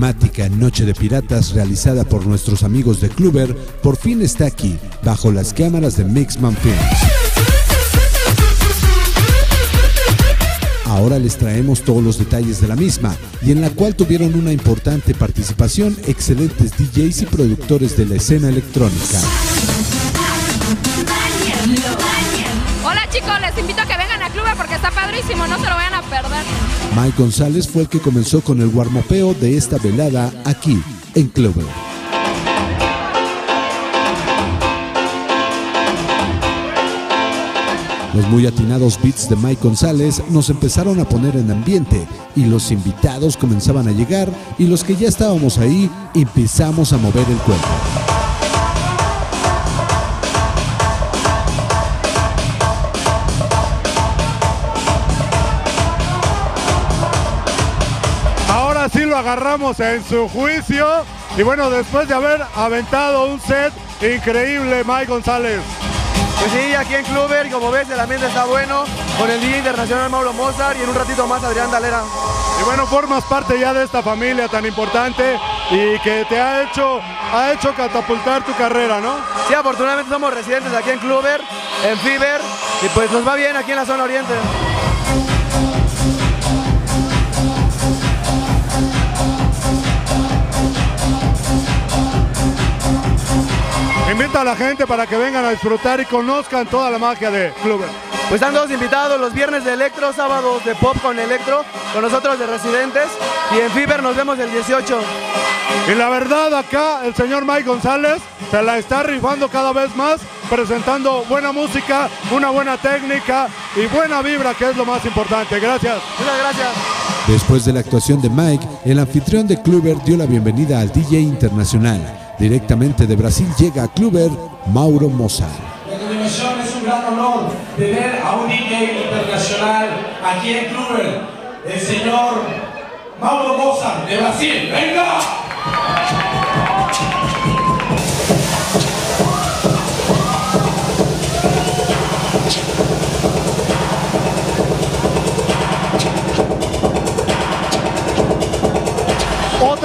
temática Noche de Piratas realizada por nuestros amigos de Kluber por fin está aquí, bajo las cámaras de Mixman Films. Ahora les traemos todos los detalles de la misma y en la cual tuvieron una importante participación excelentes DJs y productores de la escena electrónica. Les invito a que vengan a Kluber porque está padrísimo, no se lo vayan a perder. Mike González fue el que comenzó con el guarmopeo de esta velada aquí en Kluber. Los muy atinados beats de Mike González nos empezaron a poner en ambiente y los invitados comenzaban a llegar y los que ya estábamos ahí empezamos a mover el cuerpo. Agarramos en su juicio y bueno, después de haber aventado un set increíble Mike González. Pues sí, aquí en Kluber, como ves, el ambiente está bueno, con el Día Internacional Mauro Mozart y en un ratito más Adrián Dalera. Y bueno, formas parte ya de esta familia tan importante y que te ha hecho, ha hecho catapultar tu carrera, ¿no? Sí, afortunadamente somos residentes aquí en Kluber, en Fiber, y pues nos va bien aquí en la zona oriente. Invita a la gente para que vengan a disfrutar y conozcan toda la magia de Kluber. Pues están todos invitados los viernes de electro, sábados de pop con electro, con nosotros de residentes, y en Fiber nos vemos el 18. Y la verdad acá el señor Mike González se la está rifando cada vez más, presentando buena música, una buena técnica y buena vibra, que es lo más importante. Gracias. Muchas gracias. Después de la actuación de Mike, el anfitrión de Kluber dio la bienvenida al DJ internacional. Directamente de Brasil llega a Kluber Mauro Mozart. Es un gran honor tener a un DJ internacional aquí en Kluber, el señor Mauro Mozart de Brasil. ¡Venga!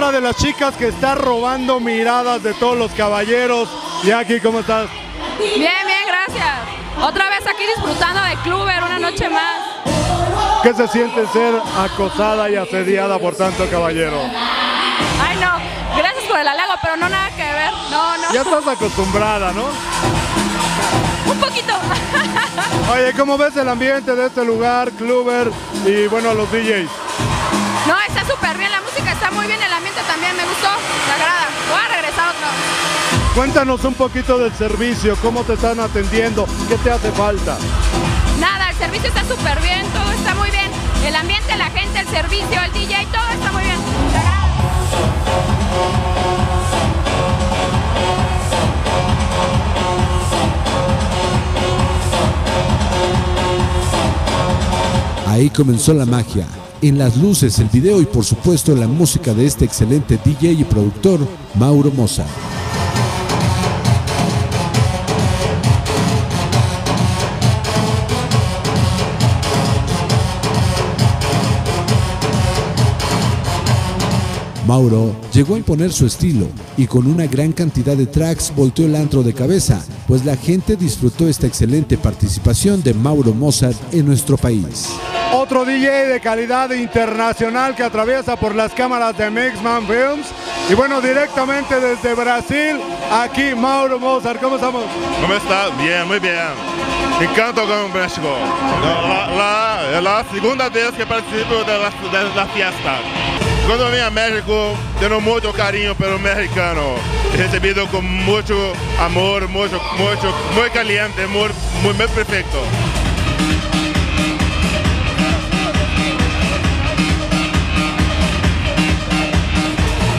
Otra de las chicas que está robando miradas de todos los caballeros. Jackie, ¿cómo estás? Bien, bien, gracias. Otra vez aquí disfrutando de Kluber, una noche más. ¿Qué se siente ser acosada y asediada por tanto caballero? Ay, no, gracias por el halago, pero no nada que ver. No, no. Ya estás acostumbrada, ¿no? Un poquito. Oye, ¿cómo ves el ambiente de este lugar, Kluber y bueno, los DJs? No, está súper bien, la música está muy bien, el ambiente también me gustó, me agrada. Voy a regresar otro. Cuéntanos un poquito del servicio, cómo te están atendiendo, qué te hace falta. Nada, el servicio está súper bien, todo está muy bien. El ambiente, la gente, el servicio, el DJ, todo está muy bien. Me agrada. Ahí comenzó la magia. En las luces, el video y por supuesto la música de este excelente DJ y productor, Mauro Mozart. Mauro llegó a imponer su estilo y con una gran cantidad de tracks volteó el antro de cabeza, pues la gente disfrutó esta excelente participación de Mauro Mozart en nuestro país. Otro DJ de calidad internacional que atraviesa por las cámaras de Mixman Films. Y bueno, directamente desde Brasil, aquí Mauro Mozart. ¿Cómo estamos? ¿Cómo está? Bien, muy bien. Me encanta con México. La, la- la segunda vez que participo de la, de la fiesta. Cuando vine a México, tengo mucho cariño pelo mexicano. He recibido con mucho amor, mucho, mucho, muy caliente, muy, muy, muy perfecto.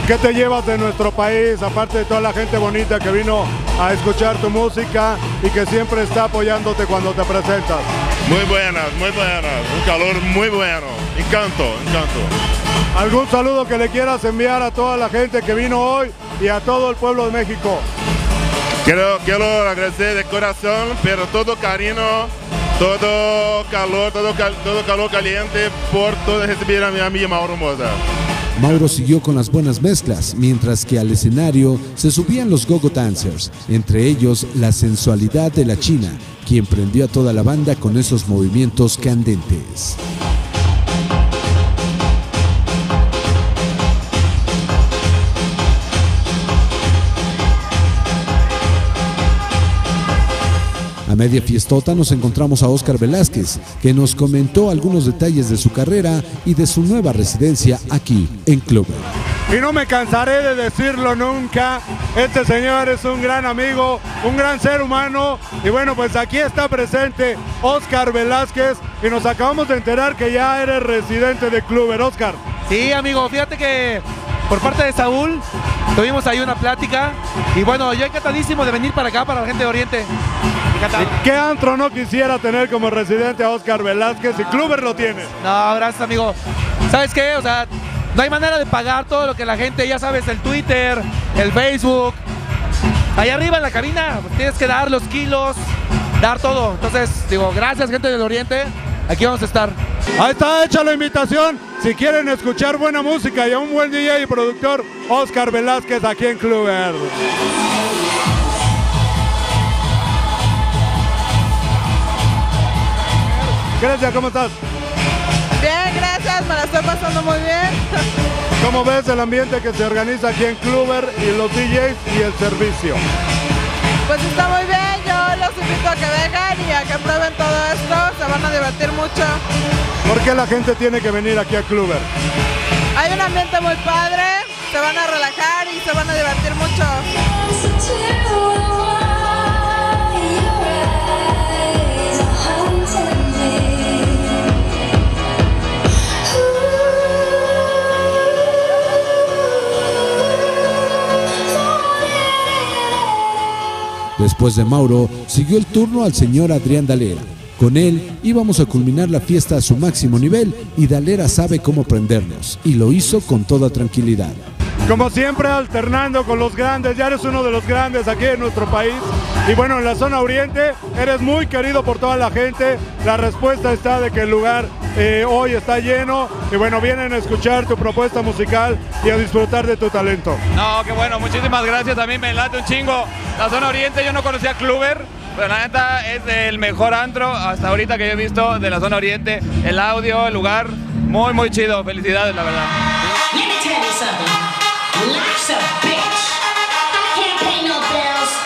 ¿Qué te llevas de nuestro país, aparte de toda la gente bonita que vino a escuchar tu música y que siempre está apoyándote cuando te presentas? Muy buenas, muy buenas. Un calor muy bueno. Encanto, encanto. ¿Algún saludo que le quieras enviar a toda la gente que vino hoy y a todo el pueblo de México? Quiero, quiero agradecer de corazón, pero todo cariño, todo calor, todo, cal- todo calor caliente por todo recibir a mi amigo Mauro Moza. Mauro siguió con las buenas mezclas, mientras que al escenario se subían los gogo dancers, entre ellos la sensualidad de la China, quien prendió a toda la banda con esos movimientos candentes. A media fiestota nos encontramos a Oscar Velázquez, que nos comentó algunos detalles de su carrera y de su nueva residencia aquí en Club. Y no me cansaré de decirlo nunca, este señor es un gran amigo, un gran ser humano y bueno pues aquí está presente Oscar Velázquez y nos acabamos de enterar que ya eres residente de Cluber, Oscar. Sí amigo, fíjate que por parte de Saúl tuvimos ahí una plática y bueno, yo encantadísimo de venir para acá, para la gente de Oriente. ¿Qué antro no quisiera tener como residente a Oscar Velázquez y Cluber lo tiene? No, gracias amigo. ¿Sabes qué? O sea, no hay manera de pagar todo lo que la gente, ya sabes, el Twitter, el Facebook. Ahí arriba en la cabina, pues, tienes que dar los kilos, dar todo. Entonces, digo, gracias gente del Oriente, aquí vamos a estar. Ahí está hecha la invitación. Si quieren escuchar buena música y a un buen DJ y productor, Oscar Velázquez aquí en Cluber. Gracias, ¿cómo estás? Bien, gracias, me la estoy pasando muy bien. ¿Cómo ves el ambiente que se organiza aquí en Cluber y los DJs y el servicio? Pues está muy bien, invito a que vengan y a que prueben todo esto, se van a divertir mucho. ¿Por qué la gente tiene que venir aquí a Cluber? Hay un ambiente muy padre, se van a relajar y se van a divertir mucho. Después de Mauro, siguió el turno al señor Adrián Dalera. Con él íbamos a culminar la fiesta a su máximo nivel y Dalera sabe cómo prendernos, y lo hizo con toda tranquilidad. Como siempre, alternando con los grandes, ya eres uno de los grandes aquí en nuestro país. Y bueno, en la zona oriente eres muy querido por toda la gente. La respuesta está de que el lugar eh, hoy está lleno. Y bueno, vienen a escuchar tu propuesta musical y a disfrutar de tu talento. No, qué bueno, muchísimas gracias. A mí me late un chingo. La zona oriente yo no conocía Cluber. Pero la neta es el mejor antro hasta ahorita que yo he visto de la zona oriente. El audio, el lugar, muy, muy chido. Felicidades, la verdad. Let me tell you something. Life's a bitch. I can't pay no bills.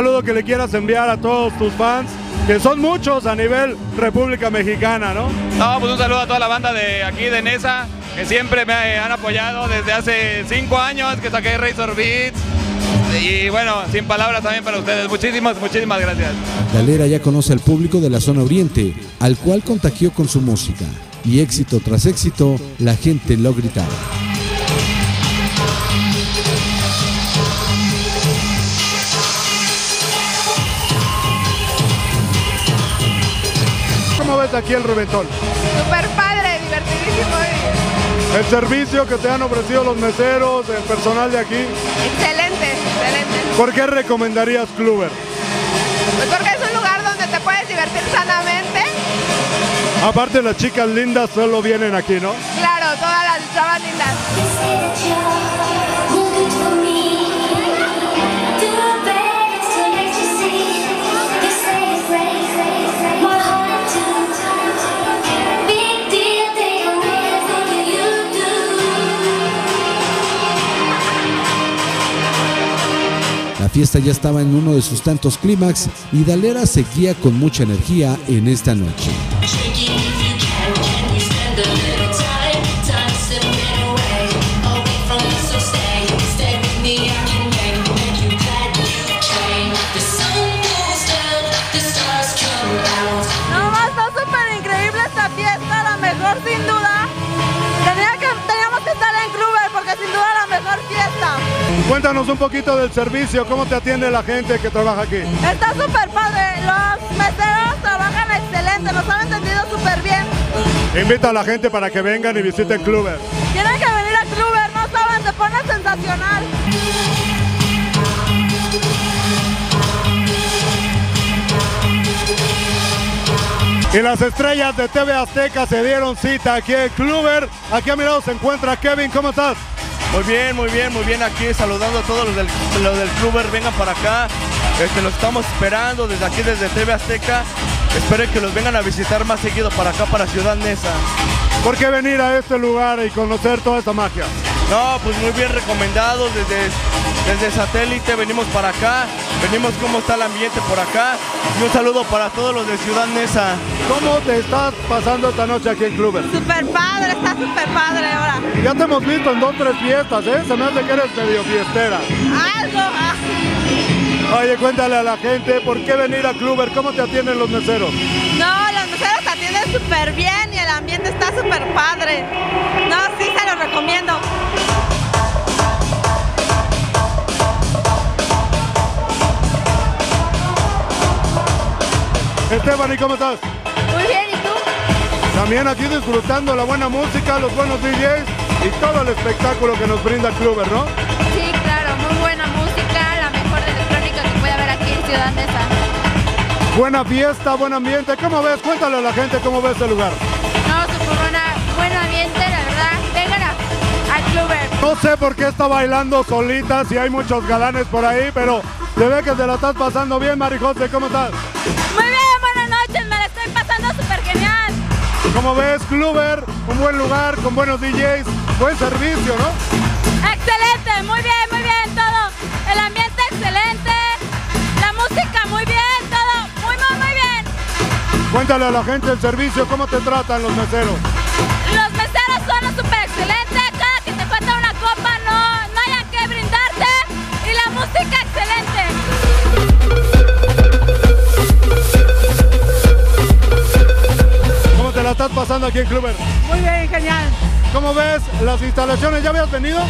Saludo que le quieras enviar a todos tus fans? Que son muchos a nivel República Mexicana, ¿no? No, pues un saludo a toda la banda de aquí de Nesa, que siempre me han apoyado desde hace cinco años que saqué Razor Beats. Y bueno, sin palabras también para ustedes. Muchísimas, muchísimas gracias. Dalera ya conoce al público de la zona oriente, al cual contagió con su música. Y éxito tras éxito, la gente lo gritaba. ¿Cómo ves aquí el Reventón? Súper padre, divertidísimo y El servicio que te han ofrecido los meseros, el personal de aquí. excelente, excelente. ¿Por qué recomendarías Cluber? Pues porque es un lugar donde te puedes divertir sanamente. Aparte las chicas lindas solo vienen aquí, ¿no? Claro, todas las chavas lindas. Fiesta ya estaba en uno de sus tantos clímax y Dalera seguía con mucha energía en esta noche. Cuéntanos un poquito del servicio, cómo te atiende la gente que trabaja aquí. Está súper padre, los meseros trabajan excelente, nos han entendido súper bien. Invita a la gente para que vengan y visiten Cluber. Tienen que venir a Clubes, no saben, se pone sensacional. Y las estrellas de TV Azteca se dieron cita aquí en Kluber. Aquí a mi lado se encuentra Kevin. ¿Cómo estás? Muy bien, muy bien, muy bien. Aquí saludando a todos los del, los del Kluber. Vengan para acá. Este, los estamos esperando desde aquí, desde TV Azteca. Espero que los vengan a visitar más seguido para acá, para Ciudad Neza. ¿Por qué venir a este lugar y conocer toda esta magia? No, pues muy bien recomendados desde, desde satélite. Venimos para acá. Venimos cómo está el ambiente por acá. Y un saludo para todos los de Ciudad Neza. ¿Cómo te estás pasando esta noche aquí en Kluber? Super padre, está super padre ahora. Ya te hemos visto en dos tres fiestas, ¿eh? Se me hace que eres medio fiestera. Algo. ah. Oye, cuéntale a la gente por qué venir a Kluber, cómo te atienden los meseros. No, los meseros te atienden súper bien y el ambiente está súper padre. No, sí se los recomiendo. Esteban, ¿y cómo estás? Muy bien, ¿y tú? También aquí disfrutando la buena música, los buenos DJs y todo el espectáculo que nos brinda Kluber, ¿no? Sí, claro, muy buena música, la mejor electrónica que puede haber aquí en Ciudad Neza. Buena fiesta, buen ambiente. ¿Cómo ves? Cuéntale a la gente cómo ves el lugar. No, súper buena, buen ambiente, la verdad. Vengan a, a Kluber. No sé por qué está bailando solita, si hay muchos galanes por ahí, pero se ve que te la estás pasando bien, Marijose. ¿Cómo estás? Muy bien, ¿Cómo ves, Kluber? Un buen lugar, con buenos DJs, buen servicio, ¿no? Excelente, muy bien, muy bien, todo. El ambiente excelente, la música muy bien, todo muy, muy, muy bien. Cuéntale a la gente el servicio, cómo te tratan los meseros. Pasando aquí en Kluber? Muy bien, genial. ¿Cómo ves las instalaciones? ¿Ya habías venido?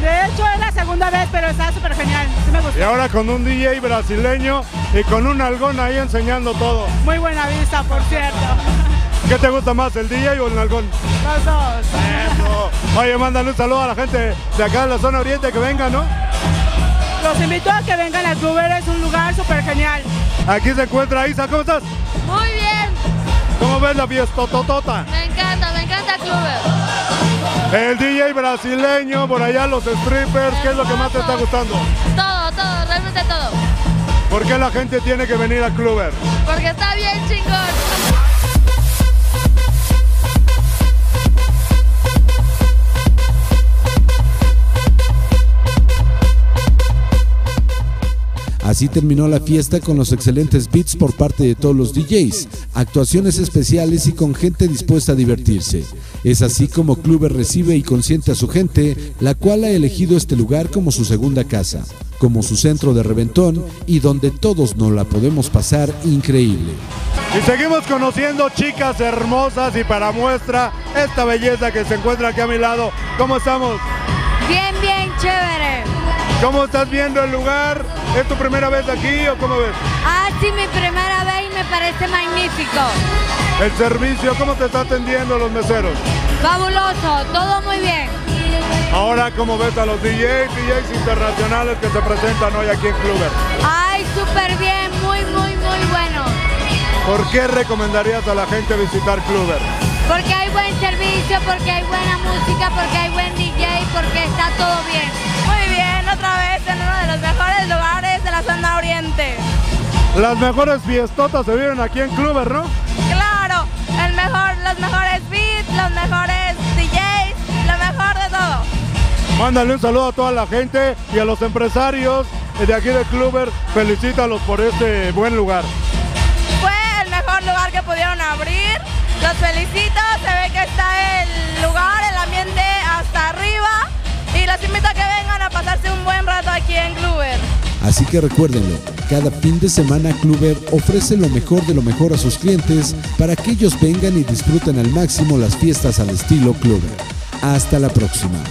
De hecho, es la segunda vez, pero está súper genial. Sí me gustó. Y ahora con un DJ brasileño y con un algón ahí enseñando todo. Muy buena vista, por cierto. ¿Qué te gusta más, el DJ o el algón? Los dos. Eso. Oye, mándale un saludo a la gente de acá de la zona oriente que venga, ¿no? Los invito a que vengan a Kluber, es un lugar súper genial. Aquí se encuentra Isa, ¿cómo estás? Muy bien, ¿Cómo ves la fiesta totota? me encanta, me encanta Kluber. El DJ brasileño, por allá los strippers, ¿qué es lo que más te está gustando? Todo, todo, realmente todo. ¿Por qué la gente tiene que venir a Kluber? Porque está bien chingón. Así terminó la fiesta con los excelentes beats por parte de todos los DJs, actuaciones especiales y con gente dispuesta a divertirse. Es así como Kluber recibe y consiente a su gente, la cual ha elegido este lugar como su segunda casa, como su centro de reventón y donde todos nos la podemos pasar increíble. Y seguimos conociendo chicas hermosas y para muestra esta belleza que se encuentra aquí a mi lado. ¿Cómo estamos? ¿Cómo estás viendo el lugar? ¿Es tu primera vez aquí o cómo ves? Ah, sí, mi primera vez y me parece magnífico. El servicio, ¿cómo te está atendiendo los meseros? Fabuloso, todo muy bien. Ahora, ¿cómo ves a los DJs, DJs internacionales que se presentan hoy aquí en Kluber? Ay, súper bien, muy, muy, muy bueno. ¿Por qué recomendarías a la gente visitar Kluber? Porque hay buen servicio, porque hay buena música, porque hay buen Las mejores fiestotas se viven aquí en Kluber, ¿no? Claro, el mejor, los mejores beats, los mejores DJs, lo mejor de todo. Mándale un saludo a toda la gente y a los empresarios de aquí de Kluber. Felicítalos por este buen lugar. Fue el mejor lugar que pudieron abrir. Los felicito, se ve que está el lugar, el ambiente hasta arriba. Y los invito a que vengan a pasarse un buen rato aquí en Kluber. Así que recuérdenlo, cada fin de semana Kluber ofrece lo mejor de lo mejor a sus clientes para que ellos vengan y disfruten al máximo las fiestas al estilo Kluber. Hasta la próxima.